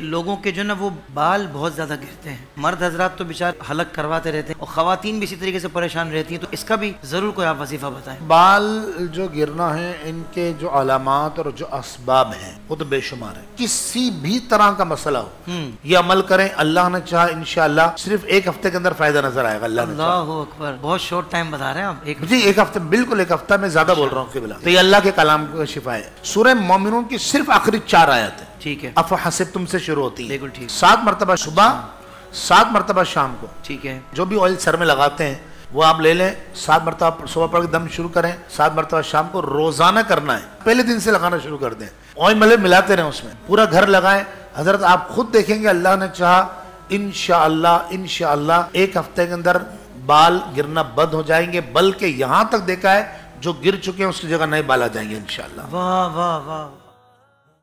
लोगों के जो ना वो बाल बहुत ज़्यादा गिरते हैं। मर्द हजरात तो बेचार हलक करवाते रहते हैं और खातन भी इसी तरीके से परेशान रहती हैं तो इसका भी ज़रूर कोई आप वजीफा बताएँ। बाल जो गिरना है इनके जो अलामत और जो इसबाब हैं वो तो बेशुमार है। किसी भी तरह का मसला हो हम्म। ये अमल करें अल्लाह ने चाहा इंशाल्लाह सिर्फ़ एक हफ़्ते के अंदर फ़ायदा नज़र आएगा अल्लाह अल्लाह अकबर। बहुत शॉर्ट टाइम बता रहे हैं आप एक जी एक हफ़्ते बिल्कुल एक हफ़्ता में ज़्यादा बोल रहा हूँ तो ये अल्लाह के कलाम का शिफा है। सूरह मोमिनून की सिर्फ़ आखिरी चार आयत। है ठीक है। अफ हसिब तुमसे शुरू होती है। बिल्कुल ठीक। सात मरतबा सुबह सात मरतबा शाम को। ठीक है। जो भी ऑयल सर में लगाते हैं वो आप ले लें। सात मरतबा सुबह पढ़ के दम शुरू करें। सात मरतबा शाम को रोज़ाना करना है। पहले दिन से लगाना शुरू कर दें। ऑयल मले मिलाते रहें उसमें। पूरा घर लगाएँ। हज़रत आप खुद देखेंगे अल्लाह ने चाहा इन इनशाला एक हफ़्ते के अंदर बाल गिरना बंद हो जाएँगे। बल्कि यहाँ तक देखा है जो गिर चुके हैं उसकी जगह नए बाल आ जाएँगे इंशाल्लाह वाह वाह वाह।